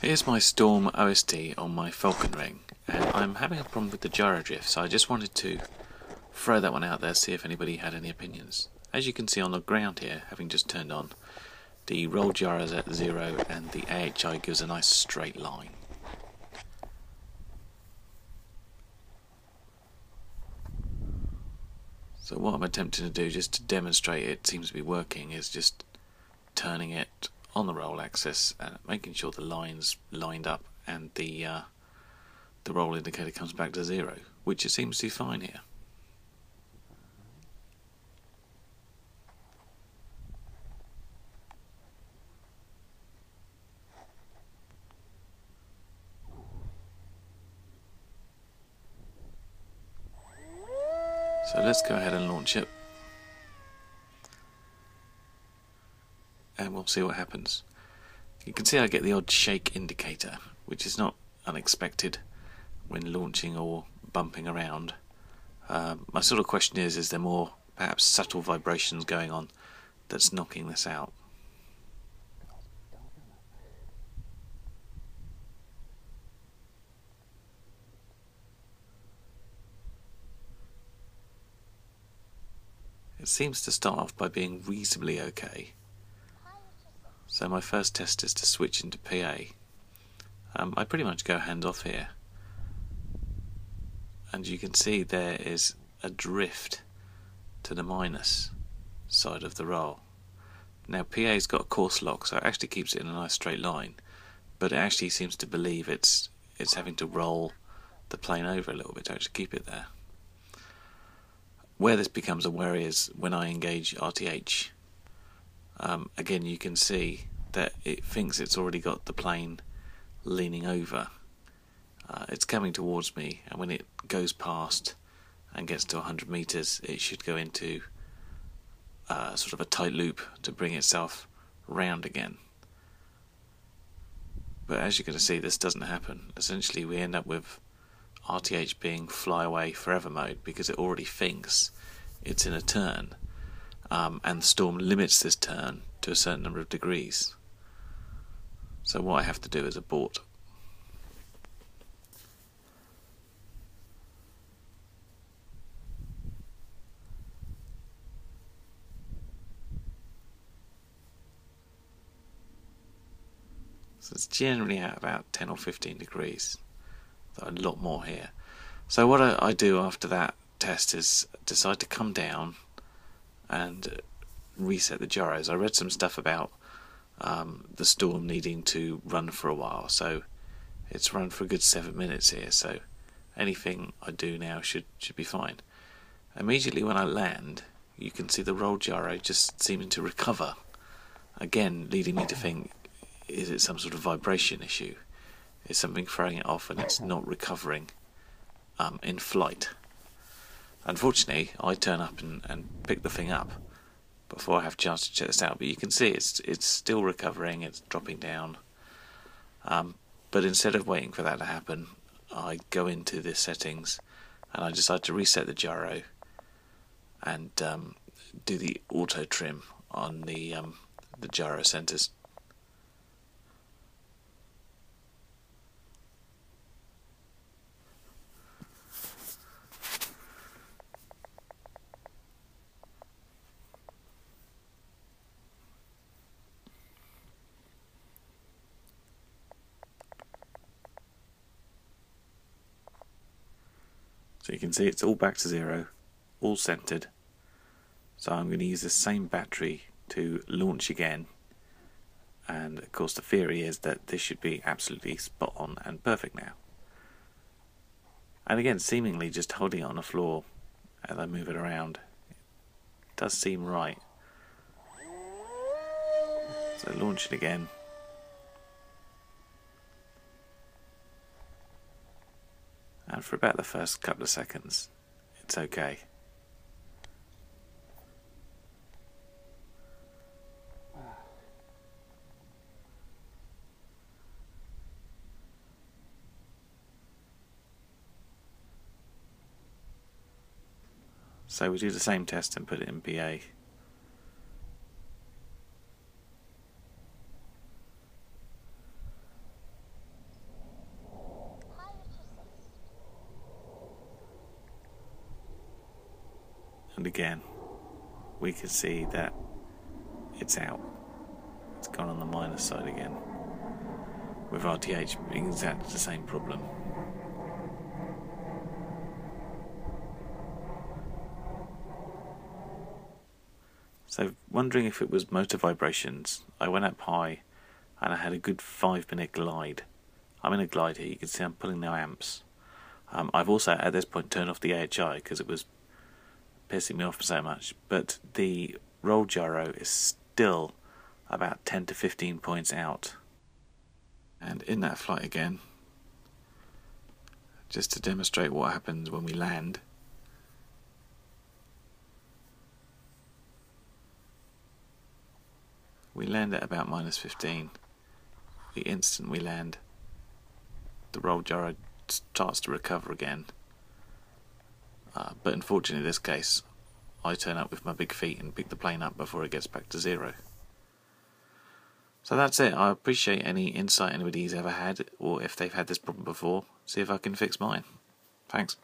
Here's my Storm OSD on my Falcon wing, and I'm having a problem with the gyro drift, so I just wanted to throw that one out there, see if anybody had any opinions. As you can see on the ground here, having just turned on, the roll gyro is at zero and the AHI gives a nice straight line. So what I'm attempting to do, just to demonstrate it seems to be working, is just turning it on the roll axis and making sure the lines lined up and the uh, the roll indicator comes back to zero, which it seems to be fine here. So let's go ahead and launch it. We'll see what happens. You can see I get the odd shake indicator, which is not unexpected when launching or bumping around. Um, my sort of question is, is there more perhaps subtle vibrations going on that's knocking this out? It seems to start off by being reasonably okay. So my first test is to switch into PA. Um, I pretty much go hands off here. And you can see there is a drift to the minus side of the roll. Now PA's got a course lock so it actually keeps it in a nice straight line but it actually seems to believe it's it's having to roll the plane over a little bit to actually keep it there. Where this becomes a worry is when I engage RTH. Um, again, you can see that it thinks it's already got the plane leaning over. Uh, it's coming towards me, and when it goes past and gets to 100 meters, it should go into uh, sort of a tight loop to bring itself round again. But as you're going to see, this doesn't happen. Essentially, we end up with RTH being fly away forever mode because it already thinks it's in a turn um, and the storm limits this turn to a certain number of degrees. So what I have to do is abort. So it's generally at about 10 or 15 degrees a lot more here. So what I do after that test is decide to come down and reset the gyros. I read some stuff about um, the storm needing to run for a while, so it's run for a good seven minutes here. So anything I do now should should be fine. Immediately when I land, you can see the roll gyro just seeming to recover. Again, leading me to think, is it some sort of vibration issue? is something throwing it off and it's not recovering um, in flight. Unfortunately, I turn up and, and pick the thing up before I have a chance to check this out. But you can see it's it's still recovering. It's dropping down. Um, but instead of waiting for that to happen, I go into the settings and I decide to reset the gyro and um, do the auto trim on the um, the gyro centers So you can see it's all back to zero, all centered. So I'm going to use the same battery to launch again. And of course the theory is that this should be absolutely spot on and perfect now. And again, seemingly just holding it on the floor as I move it around, it does seem right. So launch it again. And for about the first couple of seconds, it's okay. So we do the same test and put it in PA. Again, we can see that it's out. It's gone on the minus side again. With RTH being exactly the same problem. So, wondering if it was motor vibrations, I went up high and I had a good five minute glide. I'm in a glide here, you can see I'm pulling no amps. Um, I've also at this point turned off the AHI because it was pissing me off so much, but the roll gyro is still about 10 to 15 points out. And in that flight again, just to demonstrate what happens when we land. We land at about minus 15. The instant we land, the roll gyro starts to recover again. Uh, but unfortunately, in this case, I turn up with my big feet and pick the plane up before it gets back to zero. So that's it. I appreciate any insight anybody's ever had, or if they've had this problem before, see if I can fix mine. Thanks.